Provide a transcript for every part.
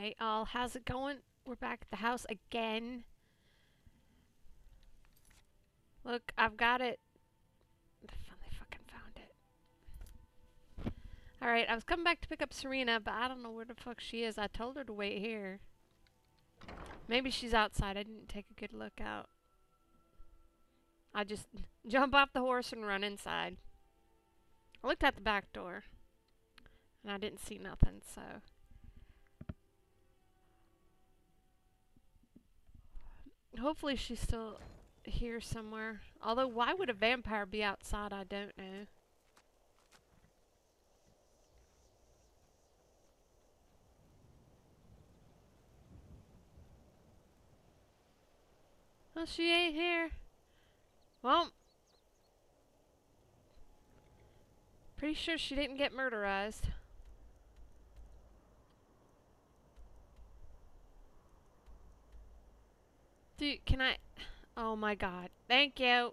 Hey, all, how's it going? We're back at the house again. Look, I've got it. I finally fucking found it. Alright, I was coming back to pick up Serana, but I don't know where the fuck she is. I told her to wait here. Maybe she's outside. I didn't take a good look out. I just jump off the horse and run inside. I looked at the back door. And I didn't see nothing, so... Hopefully she's still here somewhere. Although, why would a vampire be outside? I don't know. Well, she ain't here. Well, pretty sure she didn't get murderized. Dude, can I... Oh my god. Thank you.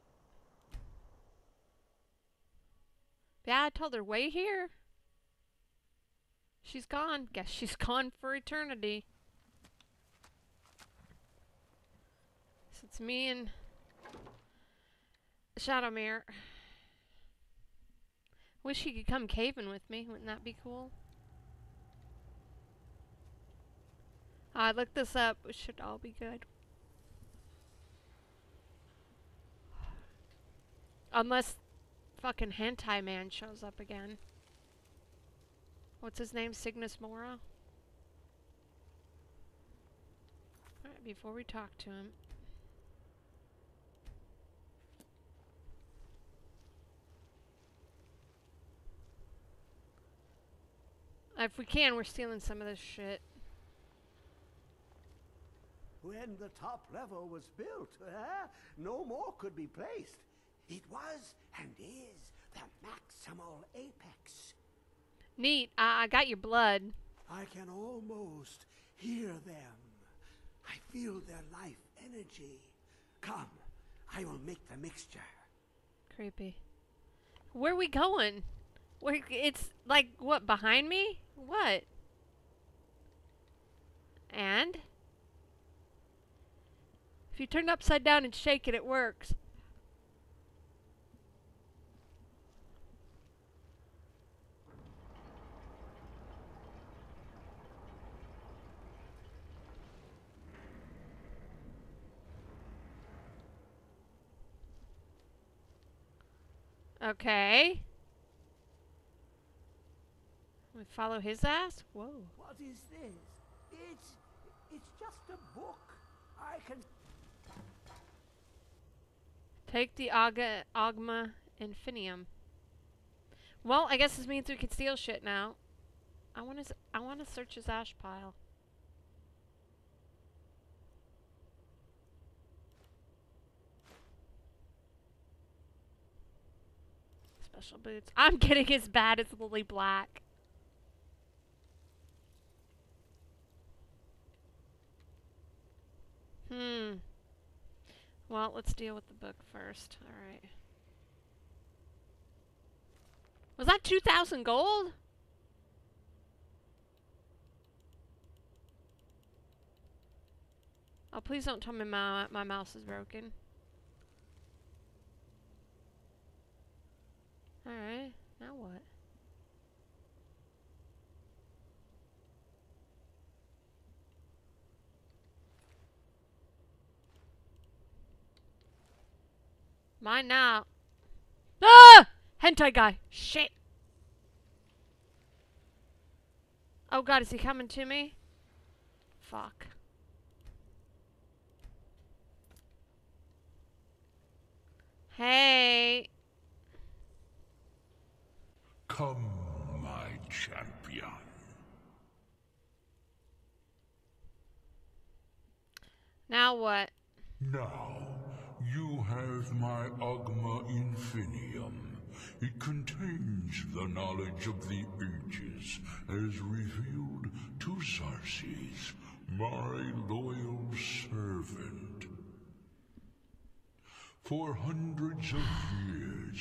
Yeah, I told her, wait here. She's gone. Guess she's gone for eternity. So it's me and Shadowmere. Wish he could come caving with me. Wouldn't that be cool? Ah, I looked this up. It should all be good. Unless fucking Hentai Man shows up again. What's his name? Cygnus Mora? Alright, before we talk to him. If we can, we're stealing some of this shit. When the top level was built, uh, no more could be placed. It was and is the maximal apex. Neat. I, I got your blood. I can almost hear them. I feel their life energy. Come, I will make the mixture. Creepy. Where are we going? Where, it's like, what, behind me? What? And? If you turn it upside down and shake it, it works. Okay. We follow his ass? Whoa. What is this? It's it's just a book. I can Take the Aga Oghma Infinium. Well, I guess this means we can steal shit now. I want to I want to search his ash pile. Special boots. I'm getting as bad as Lily Black. Hmm. Well, let's deal with the book first. Alright. Was that 2,000 gold? Oh, please don't tell me my, my mouse is broken. Alright, now what? Mine now. Ah! Hentai guy. Shit. Oh god, is he coming to me? Fuck. Hey. Come, my champion. Now what? Now, you have my Oghma Infinium. It contains the knowledge of the ages, as revealed to Xarxes, my loyal servant. For hundreds of years,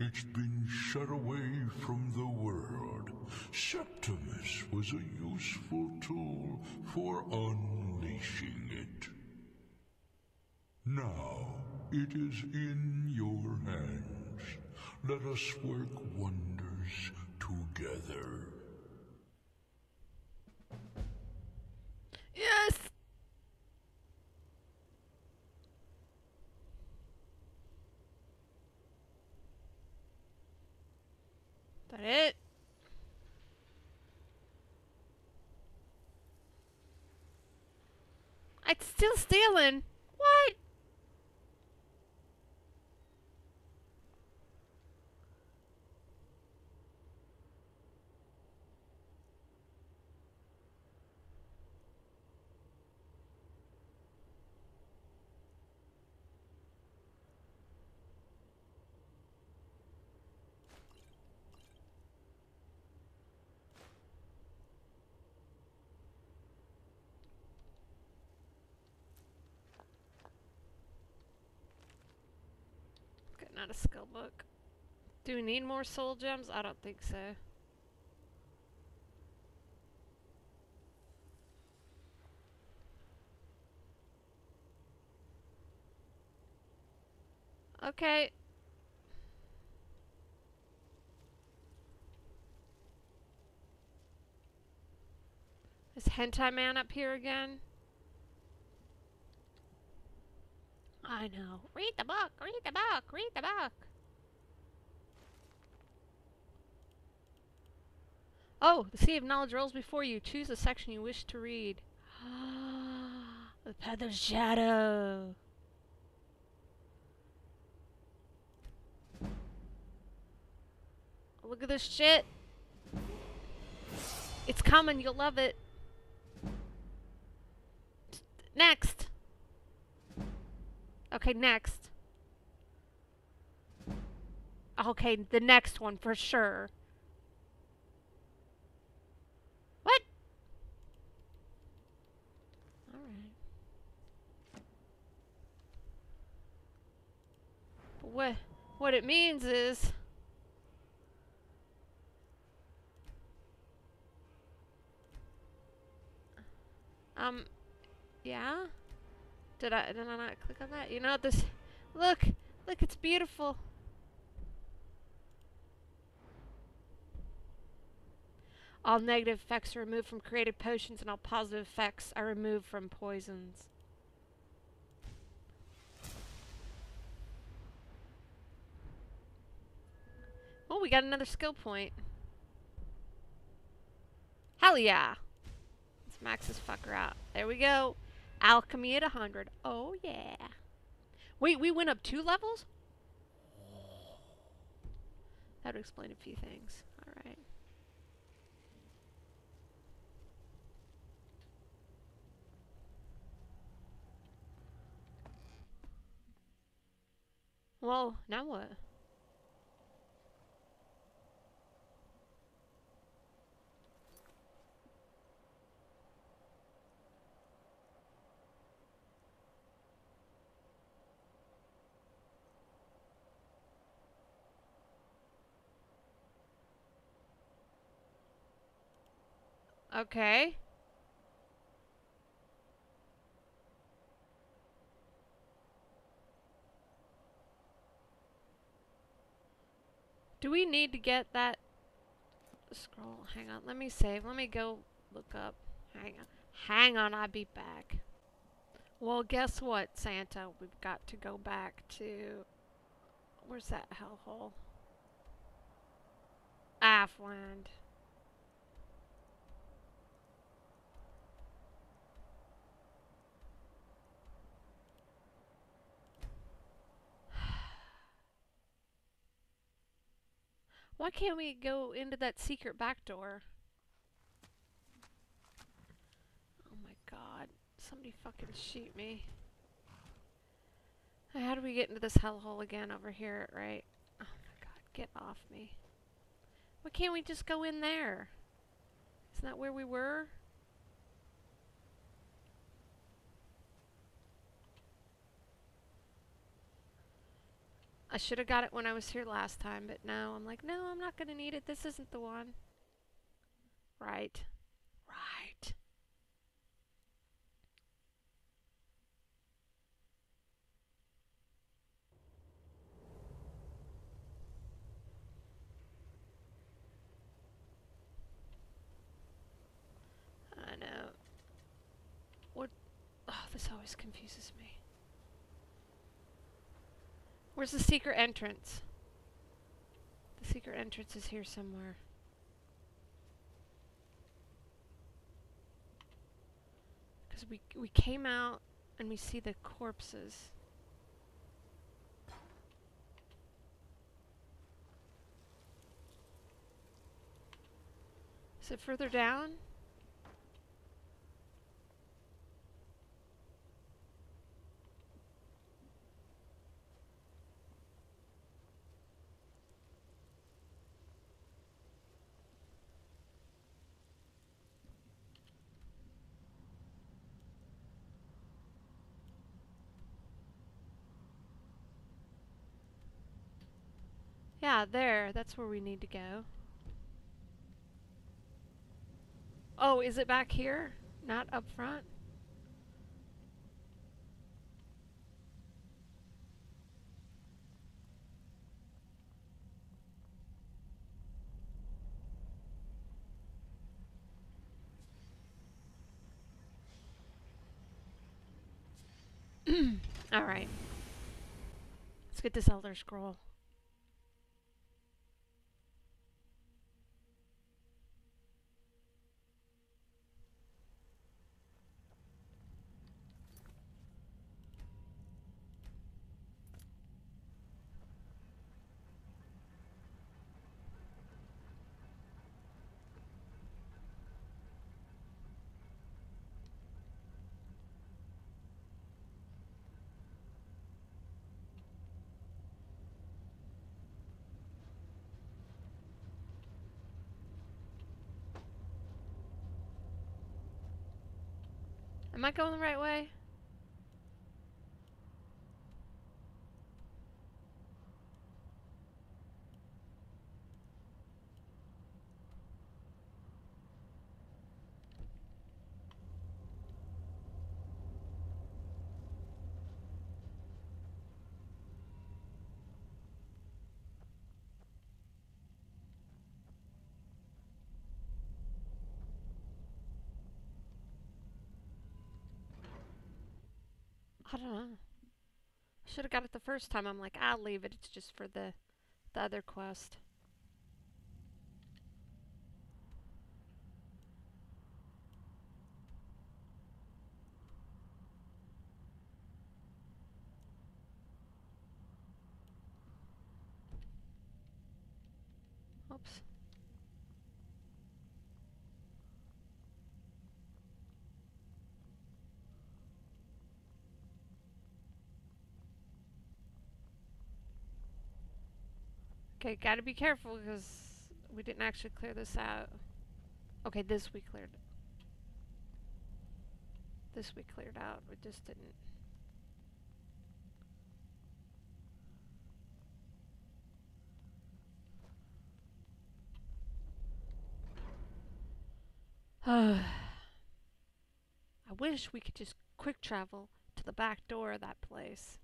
it's been shut away from the world. Septimus was a useful tool for unleashing it. Now, it is in your hands. Let us work wonders together. That it? It's still stealing. What? Out a skill book. Do we need more soul gems? I don't think so. Okay. Is Hentai Man up here again? I know. Read the book, read the book, read the book. Oh, the Sea of Knowledge rolls before you. Choose the section you wish to read. the Path of Shadow. Look at this shit. It's coming, you'll love it. Next. Okay, next. Okay, the next one for sure. What? Alright. What, what it means is... Um, yeah? Did I, did I not click on that? You know, this, look, look, it's beautiful. All negative effects are removed from created potions and all positive effects are removed from poisons. Oh, we got another skill point. Hell yeah! Let's max this fucker out. There we go. Alchemy at 100. Oh, yeah. Wait, we went up two levels? That would explain a few things. Alright. Well, now what? Okay. Do we need to get that scroll? Hang on, let me save. Let me go look up. Hang on. Hang on, I'll be back. Well, guess what, Santa? We've got to go back to... Where's that hellhole? Alftand. Why can't we go into that secret back door? Oh my god. Somebody fucking shoot me. How do we get into this hellhole again over here, right? Oh my god, get off me. Why can't we just go in there? Isn't that where we were? I should have got it when I was here last time, but now I'm like, no, I'm not going to need it. This isn't the one. Right. Right. I know. What? Oh, this always confuses me. Where's the secret entrance? The secret entrance is here somewhere. Because we, we came out and we see the corpses. Is it further down? There. That's where we need to go. Oh, is it back here? Not up front? Alright. Let's get this Elder Scroll. Am I going the right way? I don't know. Should have got it the first time. I'm like, I'll leave it. It's just for the the other quest. Oops. Okay, gotta be careful because we didn't actually clear this out. Okay, this we cleared. This we cleared out. We just didn't. I wish we could just quick travel to the back door of that place.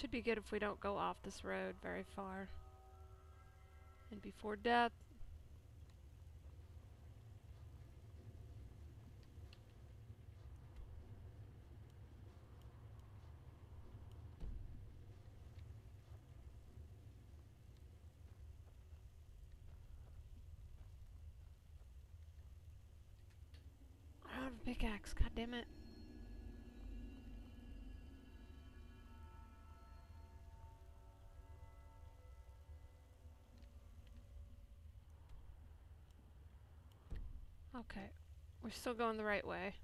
Should be good if we don't go off this road very far. And before death, pickaxe, god damn it. Okay. We're still going the right way.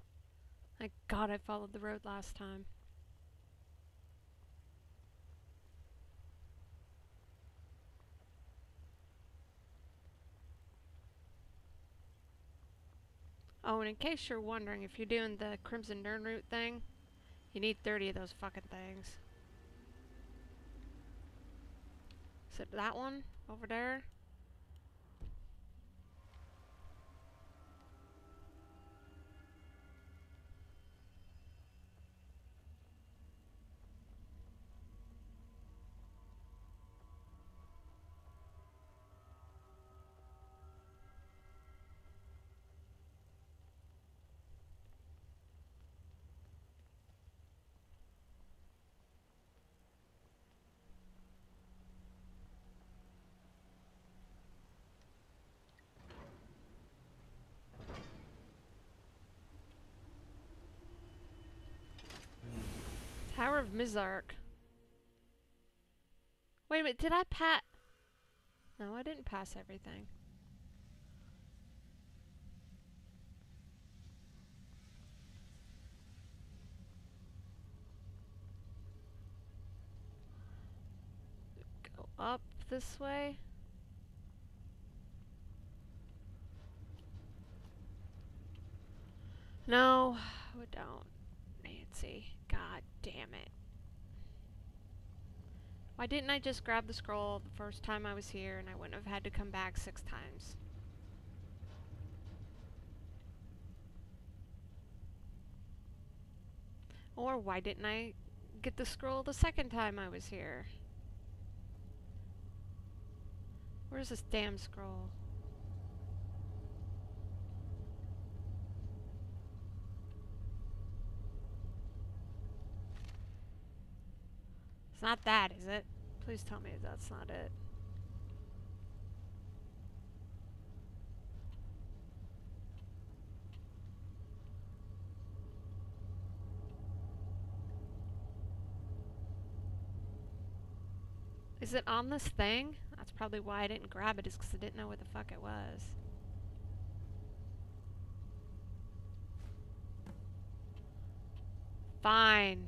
Thank God I followed the road last time. Oh, and in case you're wondering, if you're doing the Crimson Nirnroot thing, you need 30 of those fucking things. Is it that one? Over there? Tower of Mzark. Wait a minute, did I pat? No, I didn't pass everything. Go up this way. No, we don't. Nancy. God damn it. Why didn't I just grab the scroll the first time I was here and I wouldn't have had to come back six times? Or why didn't I get the scroll the second time I was here? Where's this damn scroll? It's not that, is it? Please tell me that's not it. Is it on this thing? That's probably why I didn't grab it, is because I didn't know what the fuck it was. Fine.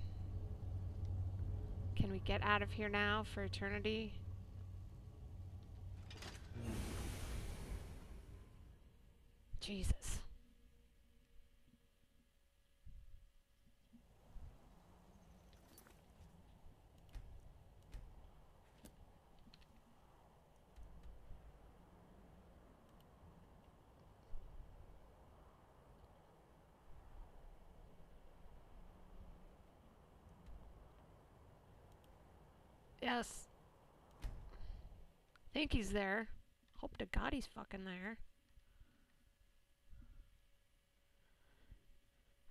Can we get out of here now for eternity? Jesus. Yes. think he's there. Hope to God he's fucking there.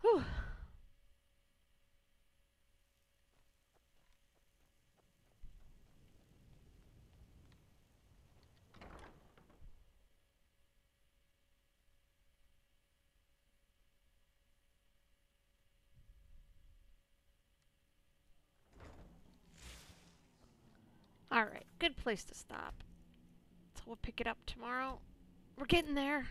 Whew. Alright, good place to stop. So we'll pick it up tomorrow. We're getting there.